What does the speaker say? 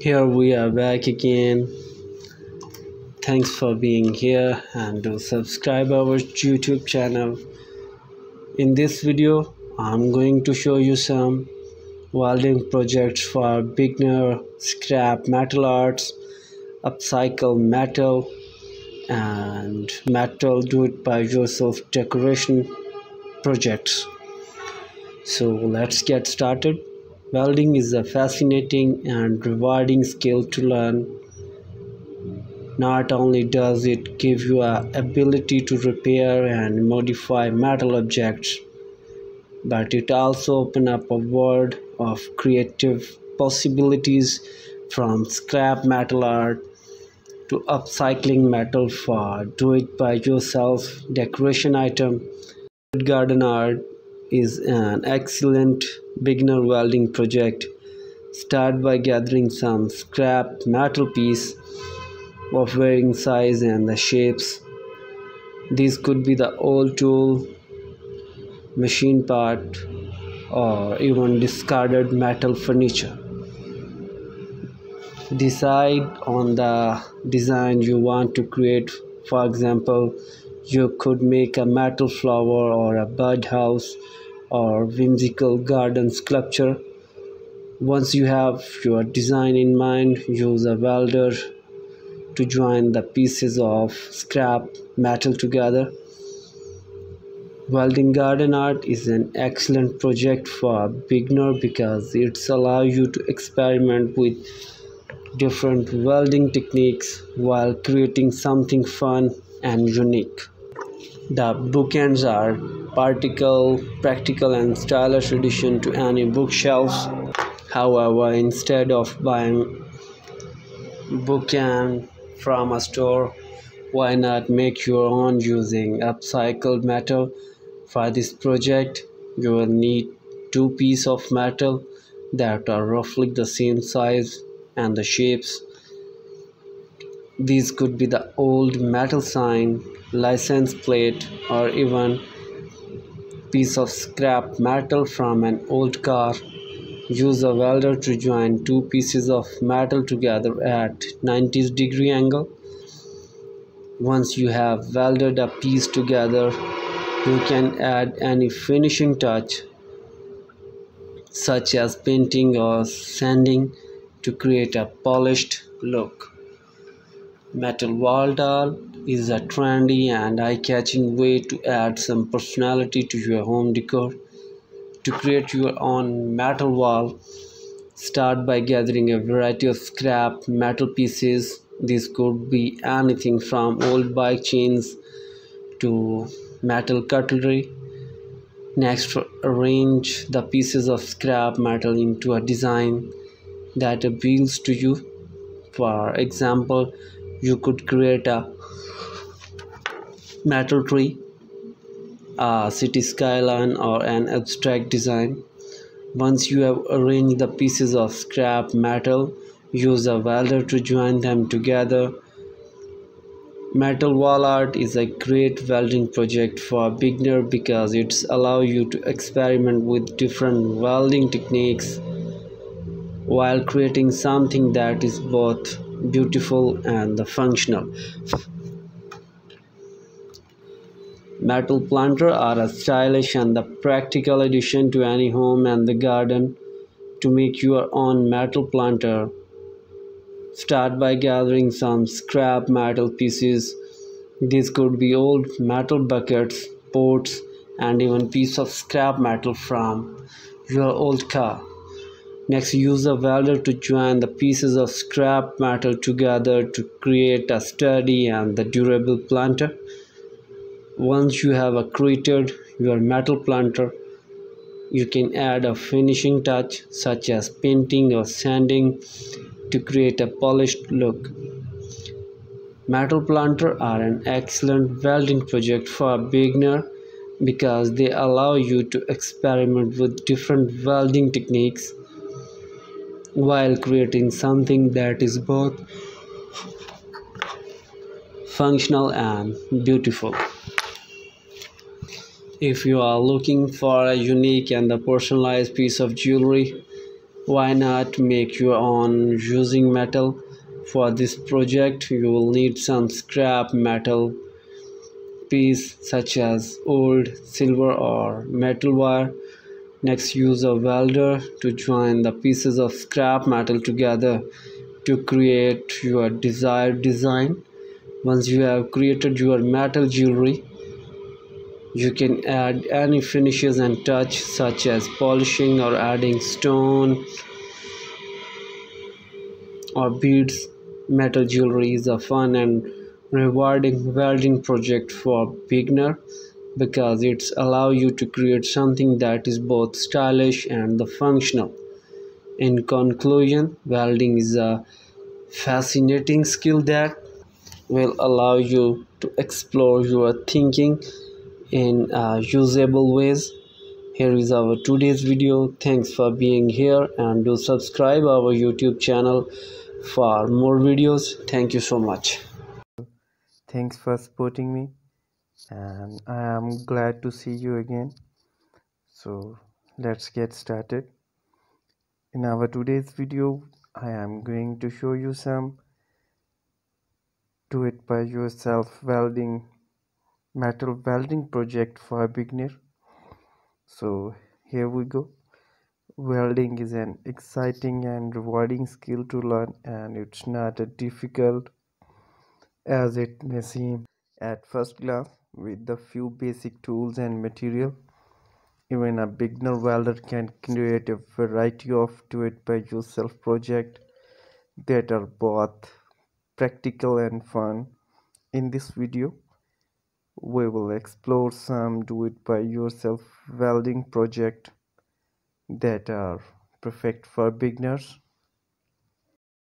here we are back again. Thanks for being here and do subscribe our youtube channel. In this video i'm going to show you some welding projects for beginner scrap metal arts upcycle metal and metal do it by yourself decoration projects. So let's get started Welding is a fascinating and rewarding skill to learn. Not only does it give you a ability to repair and modify metal objects, but it also opens up a world of creative possibilities from scrap metal art to upcycling metal for do-it-by-yourself decoration item, garden art, is an excellent beginner welding project. Start by gathering some scrap metal piece of varying size and the shapes. These could be the old tool, machine part, or even discarded metal furniture. Decide on the design you want to create. For example, you could make a metal flower or a birdhouse or whimsical garden sculpture. Once you have your design in mind, use a welder to join the pieces of scrap metal together. Welding garden art is an excellent project for a beginner because it allows you to experiment with different welding techniques while creating something fun and unique. The bookends are particle, practical and stylish addition to any bookshelves. However, instead of buying bookend from a store, why not make your own using upcycled metal? For this project, you will need two pieces of metal that are roughly the same size and the shapes. These could be the old metal sign, license plate, or even piece of scrap metal from an old car. Use a welder to join two pieces of metal together at 90 degree angle. Once you have welded a piece together, you can add any finishing touch such as painting or sanding to create a polished look. Metal wall art is a trendy and eye-catching way to add some personality to your home decor. To create your own metal wall, start by gathering a variety of scrap metal pieces. This could be anything from old bike chains to metal cutlery. Next, arrange the pieces of scrap metal into a design that appeals to you. For example, you could create a metal tree a city skyline or an abstract design. Once you have arranged the pieces of scrap metal use a welder to join them together. Metal wall art is a great welding project for a beginner because it allows you to experiment with different welding techniques while creating something that is both beautiful and the functional. Metal planter are a stylish and the practical addition to any home and the garden. To make your own metal planter, start by gathering some scrap metal pieces. These could be old metal buckets, pots, and even piece of scrap metal from your old car. Next, use a welder to join the pieces of scrap metal together to create a sturdy and the durable planter. Once you have created your metal planter, you can add a finishing touch such as painting or sanding to create a polished look. Metal planter are an excellent welding project for a beginner because they allow you to experiment with different welding techniques while creating something that is both functional and beautiful. If you are looking for a unique and a personalized piece of jewelry, why not make your own using metal for this project you will need some scrap metal piece such as old silver or metal wire next use a welder to join the pieces of scrap metal together to create your desired design. Once you have created your metal jewelry you can add any finishes and touch such as polishing or adding stone or beads. Metal jewelry is a fun and rewarding welding project for beginner because it's allow you to create something that is both stylish and the functional. In conclusion welding is a fascinating skill that will allow you to explore your thinking in uh, usable ways. Here is our today's video. Thanks for being here and do subscribe our youtube channel for more videos. Thank you so much. Thanks for supporting me and i am glad to see you again. So let's get started. In our today's video i am going to show you some do it by yourself welding metal welding project for a beginner. So here we go. Welding is an exciting and rewarding skill to learn and it's not as difficult as it may seem at first glance with the few basic tools and material. Even a beginner welder can create a variety of do it by yourself project that are both practical and fun. In this video we will explore some do-it-by-yourself welding project that are perfect for beginners